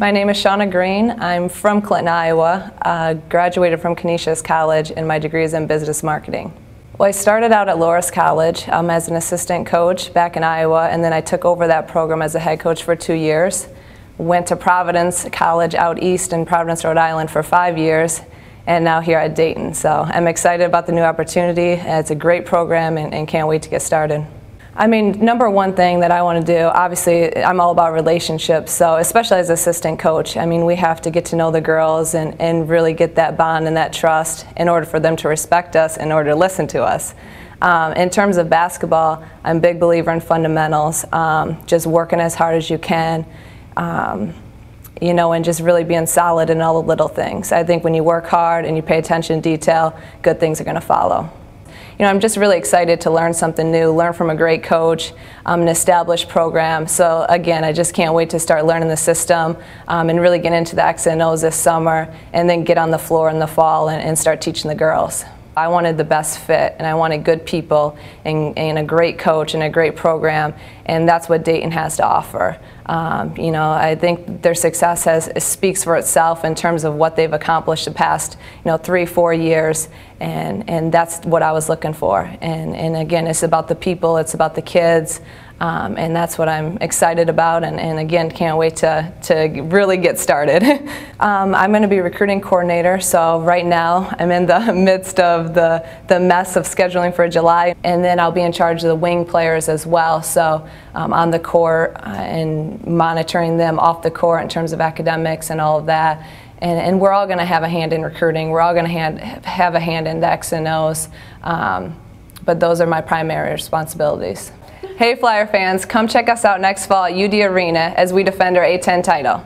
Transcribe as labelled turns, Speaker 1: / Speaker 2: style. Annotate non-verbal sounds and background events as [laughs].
Speaker 1: My name is Shauna Green. I'm from Clinton, Iowa. Uh, graduated from Canisius College and my degree is in business marketing. Well, I started out at Loras College um, as an assistant coach back in Iowa and then I took over that program as a head coach for two years. Went to Providence College out east in Providence, Rhode Island for five years and now here at Dayton. So I'm excited about the new opportunity. It's a great program and, and can't wait to get started. I mean, number one thing that I want to do, obviously, I'm all about relationships. So, especially as assistant coach, I mean, we have to get to know the girls and, and really get that bond and that trust in order for them to respect us, in order to listen to us. Um, in terms of basketball, I'm a big believer in fundamentals, um, just working as hard as you can. Um, you know, and just really being solid in all the little things. I think when you work hard and you pay attention to detail, good things are going to follow you know, I'm just really excited to learn something new, learn from a great coach, um, an established program. So again, I just can't wait to start learning the system um, and really get into the X and O's this summer and then get on the floor in the fall and, and start teaching the girls. I wanted the best fit and I wanted good people and, and, a great coach and a great program and that's what Dayton has to offer. Um, you know, I think their success has speaks for itself in terms of what they've accomplished the past, you know, three, four years, and and that's what I was looking for. And and again, it's about the people, it's about the kids. Um, and that's what I'm excited about and, and, again can't wait to, to really get started. [laughs] um, I'm going to be recruiting coordinator so right now I'm in the [laughs] midst of the, the mess of scheduling for July and then I'll be in charge of the wing players as well so um, on the court uh, and monitoring them off the court in terms of academics and all of that and, and we're all going to have a hand in recruiting we're all going to have a hand in the X and O's um, but those are my primary responsibilities. Hey Flyer fans, come check us out next fall at UD Arena as we defend our A10 title.